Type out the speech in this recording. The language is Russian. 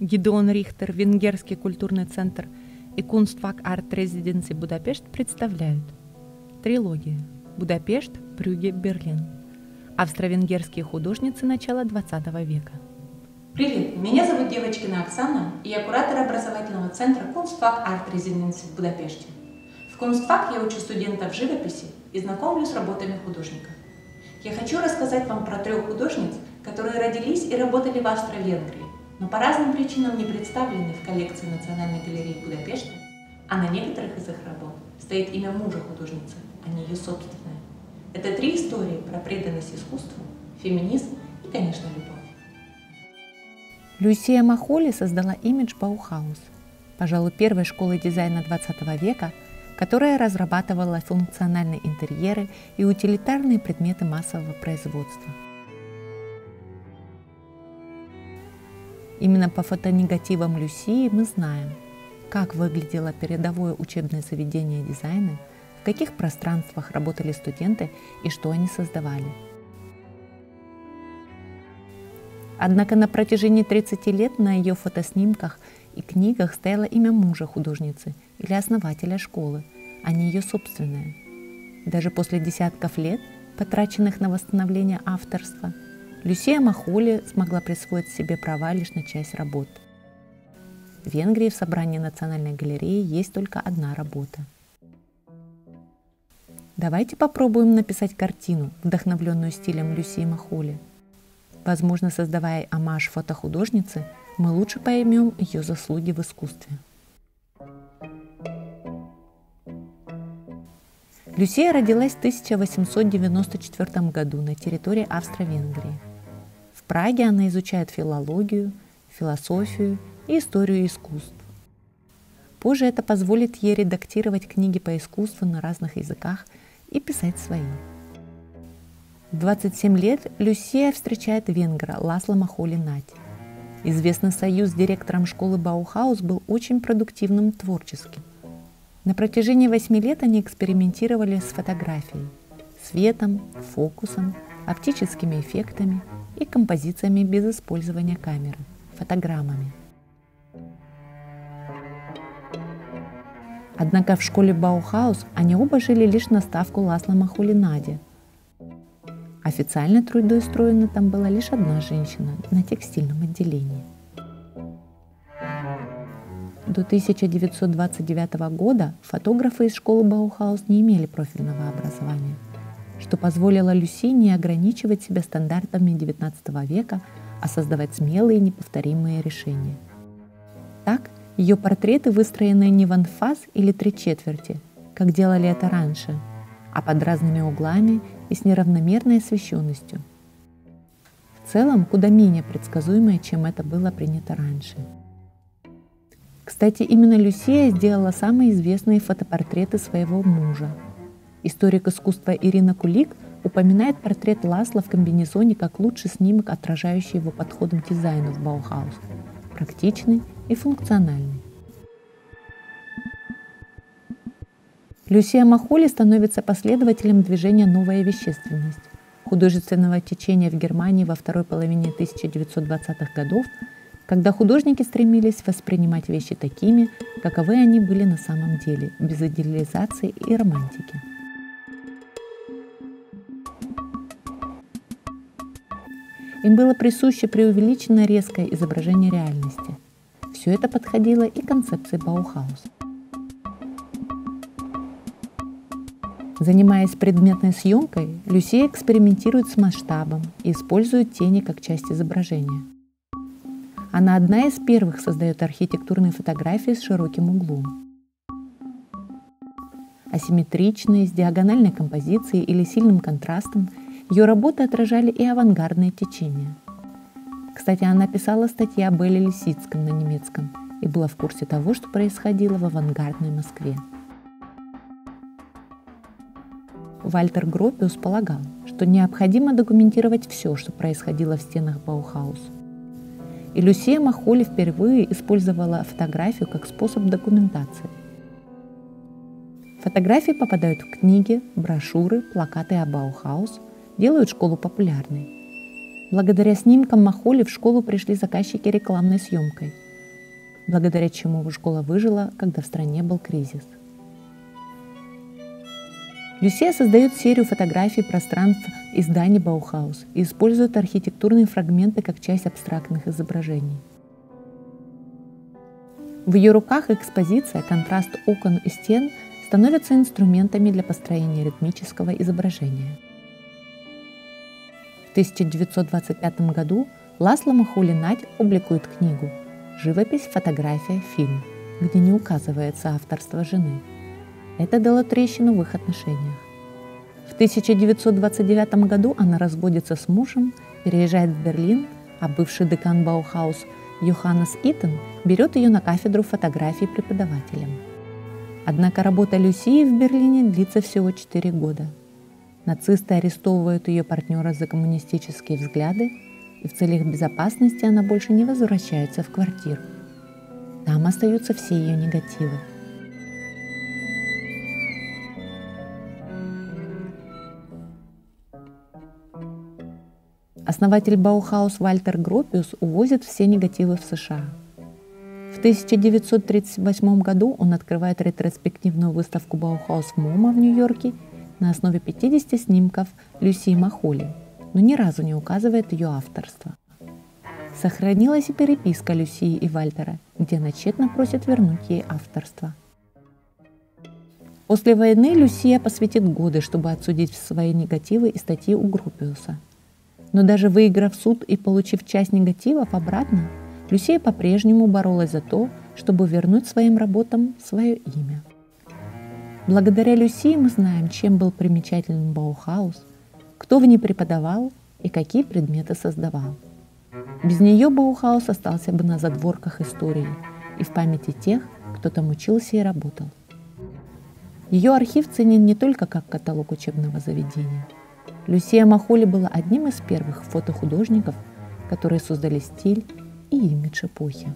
Гедеон Рихтер, Венгерский культурный центр и Кунстфак Арт Резиденции Будапешт представляют. Трилогия. Будапешт, Брюге, Берлин Австро-венгерские художницы начала 20 века. Привет, меня зовут Девочкина Оксана, и я куратор образовательного центра Кунстфак Арт Резиденции в Будапеште. В Кунстфак я учу студентов живописи и знакомлю с работами художников. Я хочу рассказать вам про трех художниц, которые родились и работали в Австро-Венгрии, но по разным причинам не представлены в коллекции Национальной галереи Будапешта, а на некоторых из их работ стоит имя мужа художницы, а не ее собственное. Это три истории про преданность искусству, феминизм и, конечно, любовь. Люсия Мохоли создала имидж Баухаус, пожалуй, первой школы дизайна 20 века, которая разрабатывала функциональные интерьеры и утилитарные предметы массового производства – Именно по фотонегативам Люсии мы знаем, как выглядело передовое учебное заведение дизайна, в каких пространствах работали студенты и что они создавали. Однако на протяжении 30 лет на ее фотоснимках и книгах стояло имя мужа художницы или основателя школы, а не ее собственное. Даже после десятков лет, потраченных на восстановление авторства – Люсия Махули смогла присвоить себе права лишь на часть работ. В Венгрии в собрании Национальной галереи есть только одна работа. Давайте попробуем написать картину, вдохновленную стилем Люсии Махули. Возможно, создавая амаш фотохудожницы, мы лучше поймем ее заслуги в искусстве. Люсия родилась в 1894 году на территории Австро-Венгрии – Праге она изучает филологию, философию и историю искусств. Позже это позволит ей редактировать книги по искусству на разных языках и писать свои. В 27 лет Люсия встречает венгра Ласла Махоли Нати. Известный союз с директором школы Баухаус был очень продуктивным творческим. На протяжении восьми лет они экспериментировали с фотографией, светом, фокусом, оптическими эффектами – и композициями без использования камеры, фотограммами. Однако в школе Баухаус они оба жили лишь на ставку Ласла Махулинаде. Официально трудоустроена там была лишь одна женщина на текстильном отделении. До 1929 года фотографы из школы Баухаус не имели профильного образования – что позволило Люси не ограничивать себя стандартами XIX века, а создавать смелые неповторимые решения. Так, ее портреты выстроены не в анфас или три четверти, как делали это раньше, а под разными углами и с неравномерной освещенностью. В целом, куда менее предсказуемое, чем это было принято раньше. Кстати, именно Люсия сделала самые известные фотопортреты своего мужа – Историк искусства Ирина Кулик упоминает портрет Ласла в комбинезоне как лучший снимок, отражающий его подходом к дизайну в Баухаус. Практичный и функциональный. Люсия Махоли становится последователем движения «Новая вещественность», художественного течения в Германии во второй половине 1920-х годов, когда художники стремились воспринимать вещи такими, каковы они были на самом деле, без идеализации и романтики – Им было присуще преувеличенно резкое изображение реальности. Все это подходило и концепции Баухаус. Занимаясь предметной съемкой, Люсия экспериментирует с масштабом и использует тени как часть изображения. Она одна из первых создает архитектурные фотографии с широким углом. Асимметричные, с диагональной композицией или сильным контрастом – ее работы отражали и авангардные течения. Кстати, она писала статьи об Элле Лисицком на немецком и была в курсе того, что происходило в авангардной Москве. Вальтер Гропиус полагал, что необходимо документировать все, что происходило в стенах Баухаус. И Люсия Махоли впервые использовала фотографию как способ документации. Фотографии попадают в книги, брошюры, плакаты о Баухаус – делают школу популярной. Благодаря снимкам Махоли в школу пришли заказчики рекламной съемкой. благодаря чему школа выжила, когда в стране был кризис. Люсия создает серию фотографий пространств и зданий Баухаус и использует архитектурные фрагменты как часть абстрактных изображений. В ее руках экспозиция, контраст окон и стен становятся инструментами для построения ритмического изображения. В 1925 году Ласло Махулинать публикует книгу «Живопись, фотография, фильм», где не указывается авторство жены. Это дало трещину в их отношениях. В 1929 году она разводится с мужем, переезжает в Берлин, а бывший декан Баухаус Йоханнес Итон берет ее на кафедру фотографии преподавателем. Однако работа Люсии в Берлине длится всего 4 года. Нацисты арестовывают ее партнера за коммунистические взгляды и в целях безопасности она больше не возвращается в квартиру. Там остаются все ее негативы. Основатель Баухаус Вальтер Гропиус увозит все негативы в США. В 1938 году он открывает ретроспективную выставку Баухаус MoMA в Нью-Йорке на основе 50 снимков Люсии Мохоли – но ни разу не указывает ее авторство. Сохранилась и переписка Люсии и Вальтера, где она тщетно просит вернуть ей авторство. После войны Люсия посвятит годы, чтобы отсудить свои негативы и статьи у Группиуса. Но даже выиграв суд и получив часть негативов обратно, Люсия по-прежнему боролась за то, чтобы вернуть своим работам свое имя. Благодаря Люсии мы знаем, чем был примечателен Баухаус – кто в ней преподавал и какие предметы создавал. Без нее Баухаус остался бы на задворках истории и в памяти тех, кто там учился и работал. Ее архив ценен не только как каталог учебного заведения. Люсия Махоли была одним из первых фотохудожников, которые создали стиль и имидж эпохи.